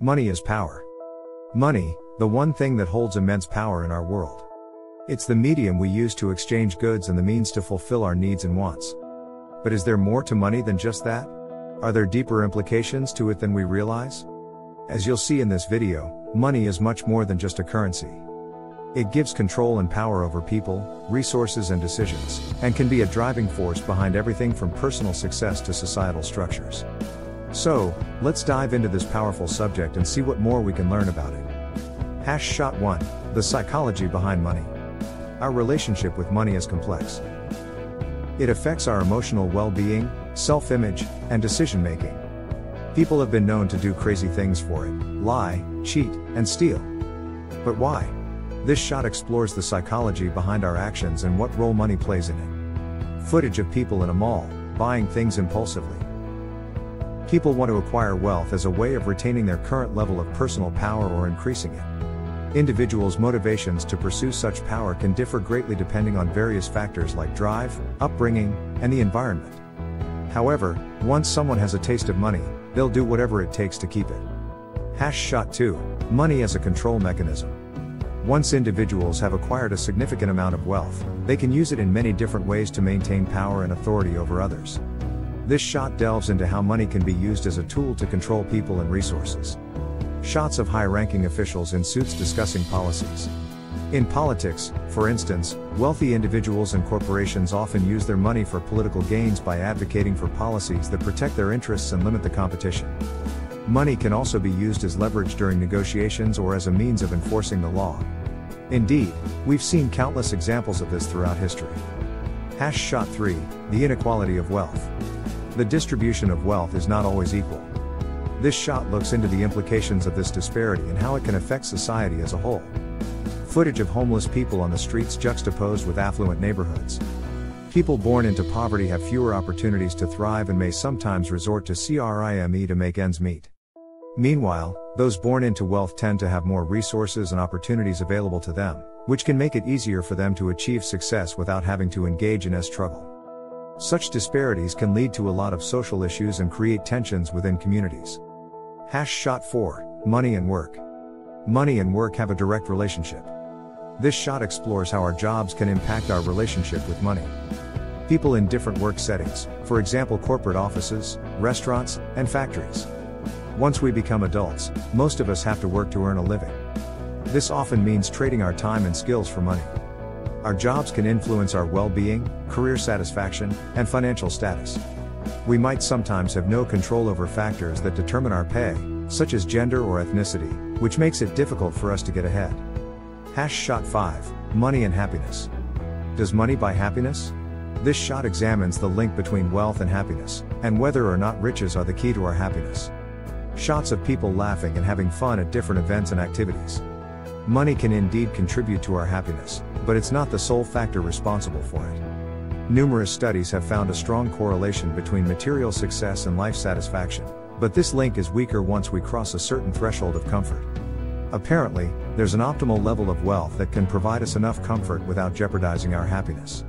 Money is power. Money, the one thing that holds immense power in our world. It's the medium we use to exchange goods and the means to fulfill our needs and wants. But is there more to money than just that? Are there deeper implications to it than we realize? As you'll see in this video, money is much more than just a currency. It gives control and power over people, resources and decisions, and can be a driving force behind everything from personal success to societal structures. So, let's dive into this powerful subject and see what more we can learn about it. Hash shot 1 The psychology behind money. Our relationship with money is complex. It affects our emotional well being, self image, and decision making. People have been known to do crazy things for it lie, cheat, and steal. But why? This shot explores the psychology behind our actions and what role money plays in it. Footage of people in a mall, buying things impulsively. People want to acquire wealth as a way of retaining their current level of personal power or increasing it. Individuals' motivations to pursue such power can differ greatly depending on various factors like drive, upbringing, and the environment. However, once someone has a taste of money, they'll do whatever it takes to keep it. Hash shot 2 Money as a control mechanism. Once individuals have acquired a significant amount of wealth, they can use it in many different ways to maintain power and authority over others. This shot delves into how money can be used as a tool to control people and resources. Shots of high ranking officials in suits discussing policies. In politics, for instance, wealthy individuals and corporations often use their money for political gains by advocating for policies that protect their interests and limit the competition. Money can also be used as leverage during negotiations or as a means of enforcing the law. Indeed, we've seen countless examples of this throughout history. Hash shot 3 The inequality of wealth. The distribution of wealth is not always equal. This shot looks into the implications of this disparity and how it can affect society as a whole. Footage of homeless people on the streets juxtaposed with affluent neighborhoods. People born into poverty have fewer opportunities to thrive and may sometimes resort to CRIME to make ends meet. Meanwhile, those born into wealth tend to have more resources and opportunities available to them, which can make it easier for them to achieve success without having to engage in a struggle. Such disparities can lead to a lot of social issues and create tensions within communities. Hash shot 4 Money and work. Money and work have a direct relationship. This shot explores how our jobs can impact our relationship with money. People in different work settings, for example corporate offices, restaurants, and factories, once we become adults, most of us have to work to earn a living. This often means trading our time and skills for money. Our jobs can influence our well being, career satisfaction, and financial status. We might sometimes have no control over factors that determine our pay, such as gender or ethnicity, which makes it difficult for us to get ahead. Hash shot 5 Money and Happiness. Does money buy happiness? This shot examines the link between wealth and happiness, and whether or not riches are the key to our happiness. Shots of people laughing and having fun at different events and activities. Money can indeed contribute to our happiness, but it's not the sole factor responsible for it. Numerous studies have found a strong correlation between material success and life satisfaction, but this link is weaker once we cross a certain threshold of comfort. Apparently, there's an optimal level of wealth that can provide us enough comfort without jeopardizing our happiness.